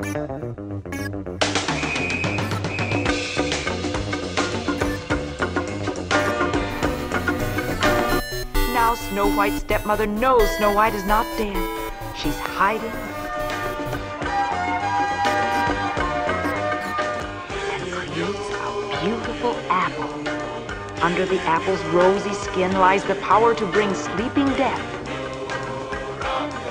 Now Snow White's stepmother knows Snow White is not dead. She's hiding and creates a beautiful apple. Under the apple's rosy skin lies the power to bring sleeping death.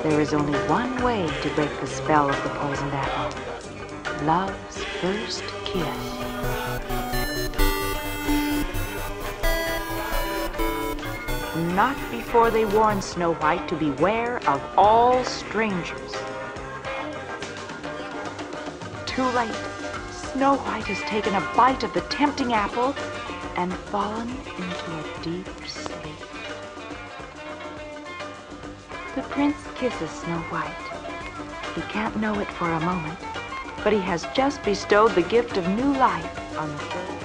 There is only one way to break the spell of the poisoned apple. Love's first kiss. Not before they warn Snow White to beware of all strangers. Too late. Snow White has taken a bite of the tempting apple and fallen into a deep sleep. The prince kisses Snow White. He can't know it for a moment, but he has just bestowed the gift of new life on the girl.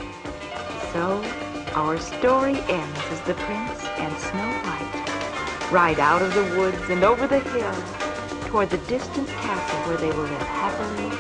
So, our story ends as the prince and Snow White ride out of the woods and over the hill toward the distant castle where they will live happily